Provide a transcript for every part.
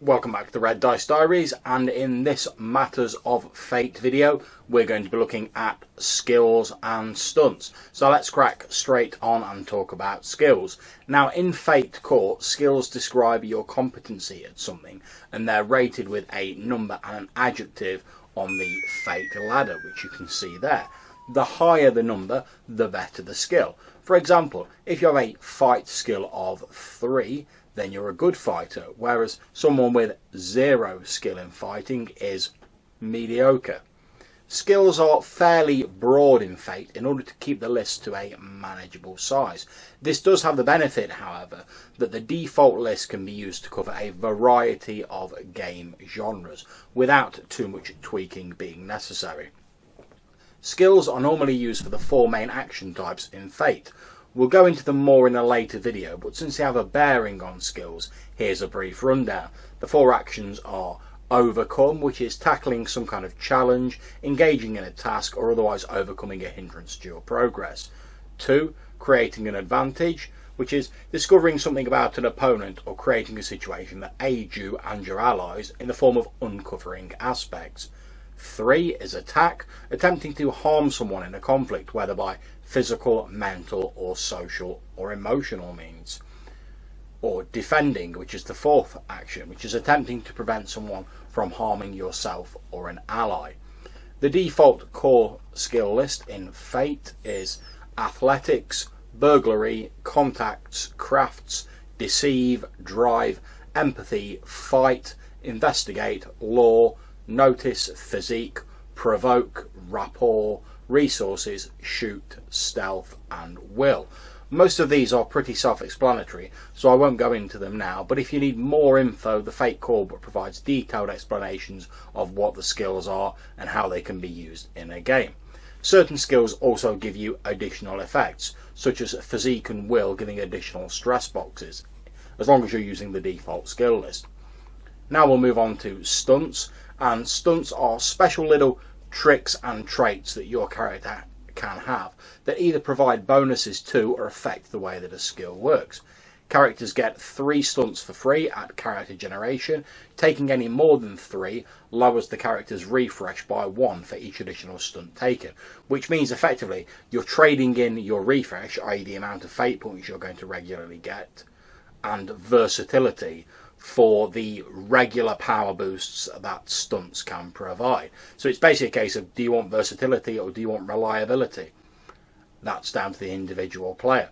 Welcome back to the Red Dice Diaries and in this Matters of Fate video we're going to be looking at skills and stunts. So let's crack straight on and talk about skills. Now in Fate Core skills describe your competency at something and they're rated with a number and an adjective on the Fate ladder which you can see there. The higher the number the better the skill. For example if you have a fight skill of 3 then you're a good fighter, whereas someone with zero skill in fighting is mediocre. Skills are fairly broad in Fate in order to keep the list to a manageable size. This does have the benefit, however, that the default list can be used to cover a variety of game genres without too much tweaking being necessary. Skills are normally used for the four main action types in Fate, We'll go into them more in a later video, but since they have a bearing on skills, here's a brief rundown. The four actions are overcome, which is tackling some kind of challenge, engaging in a task, or otherwise overcoming a hindrance to your progress. Two, creating an advantage, which is discovering something about an opponent or creating a situation that aids you and your allies in the form of uncovering aspects. Three is attack, attempting to harm someone in a conflict, whether by physical, mental, or social or emotional means. Or defending, which is the fourth action, which is attempting to prevent someone from harming yourself or an ally. The default core skill list in Fate is athletics, burglary, contacts, crafts, deceive, drive, empathy, fight, investigate, law, notice, physique, provoke, rapport, resources, shoot, stealth, and will. Most of these are pretty self-explanatory, so I won't go into them now, but if you need more info, the Fate Core book provides detailed explanations of what the skills are and how they can be used in a game. Certain skills also give you additional effects, such as physique and will giving additional stress boxes, as long as you're using the default skill list. Now we'll move on to stunts, and stunts are special little tricks and traits that your character can have that either provide bonuses to or affect the way that a skill works. Characters get three stunts for free at character generation. Taking any more than three lowers the character's refresh by one for each additional stunt taken, which means effectively you're trading in your refresh, i.e., the amount of fate points you're going to regularly get, and versatility for the regular power boosts that stunts can provide. So it's basically a case of do you want versatility or do you want reliability? That's down to the individual player.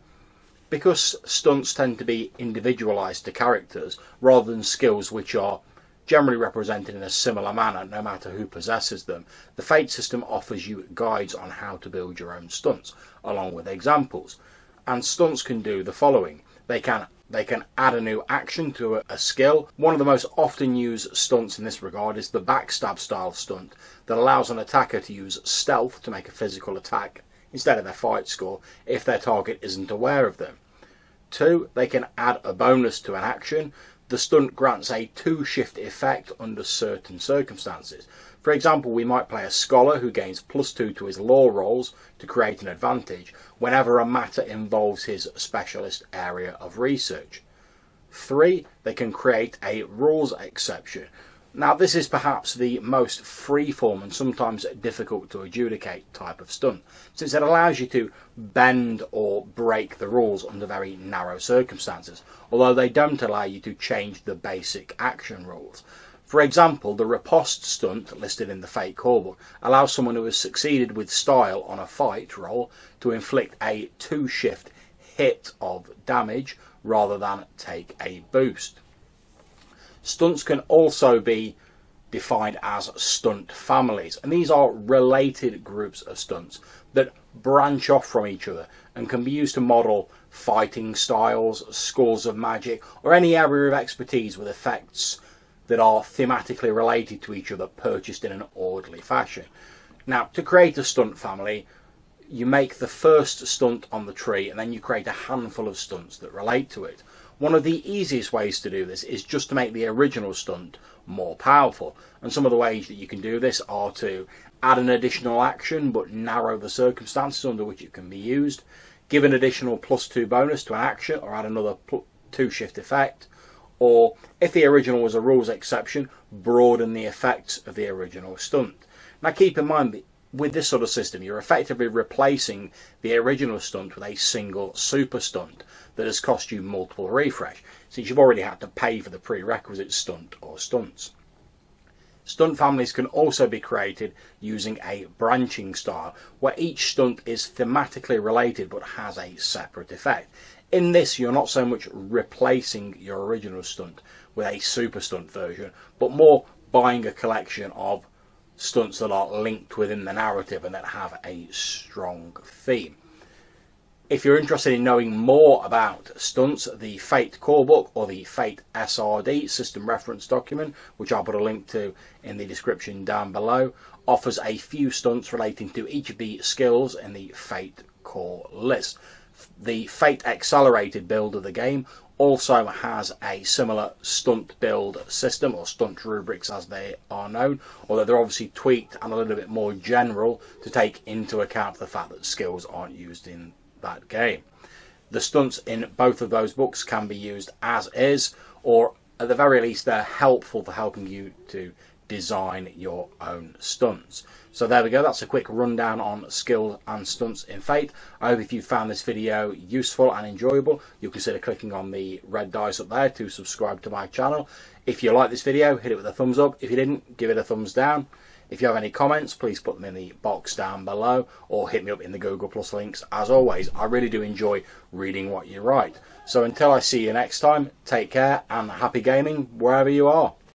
Because stunts tend to be individualized to characters rather than skills which are generally represented in a similar manner no matter who possesses them, the Fate system offers you guides on how to build your own stunts along with examples. And stunts can do the following. They can they can add a new action to a, a, skill. One of the most often used stunts in this regard is the backstab style stunt that allows an attacker to use stealth to make a physical attack instead of their fight score if their target isn't aware of them. Two, they can add a bonus to an action. The stunt grants a two shift effect under certain circumstances. For example, we might play a scholar who gains plus two to his law rolls to create an advantage whenever a matter involves his specialist area of research. Three, they can create a rules exception. Now, this is perhaps the most freeform and sometimes difficult to adjudicate type of stunt, since it allows you to bend or break the rules under very narrow circumstances, although they don't allow you to change the basic action rules. For example, the riposte stunt listed in the Fate Corebook allows someone who has succeeded with style on a fight roll to inflict a two shift hit of damage rather than take a boost. Stunts can also be defined as stunt families, and these are related groups of stunts that branch off from each other and can be used to model fighting styles, schools of magic, or any area of expertise with effects that are thematically related to each other purchased in an orderly fashion. Now, to create a stunt family, you make the first stunt on the tree and then you create a handful of stunts that relate to it. One of the easiest ways to do this is just to make the original stunt more powerful. And some of the ways that you can do this are to add an additional action but narrow the circumstances under which it can be used, give an additional plus two bonus to an action or add another two shift effect, or if the original was a rules exception, broaden the effects of the original stunt. Now keep in mind that with this sort of system, you're effectively replacing the original stunt with a single super stunt that has cost you multiple refresh, since you've already had to pay for the prerequisite stunt or stunts. Stunt families can also be created using a branching style, where each stunt is thematically related but has a separate effect. In this, you're not so much replacing your original stunt with a super stunt version, but more buying a collection of stunts that are linked within the narrative and that have a strong theme. If you're interested in knowing more about stunts, the Fate core book or the Fate SRD system reference document, which I'll put a link to in the description down below, offers a few stunts relating to each of the skills in the Fate core list. The Fate Accelerated build of the game also has a similar stunt build system or stunt rubrics as they are known, although they're obviously tweaked and a little bit more general to take into account the fact that skills aren't used in that game. The stunts in both of those books can be used as is, or at the very least, they're helpful for helping you to design your own stunts. So there we go, that's a quick rundown on skills and stunts in Fate. I hope if you found this video useful and enjoyable, you'll consider clicking on the red dice up there to subscribe to my channel. If you like this video, hit it with a thumbs up. If you didn't, give it a thumbs down. If you have any comments, please put them in the box down below or hit me up in the Google Plus links. As always, I really do enjoy reading what you write. So until I see you next time, take care and happy gaming wherever you are.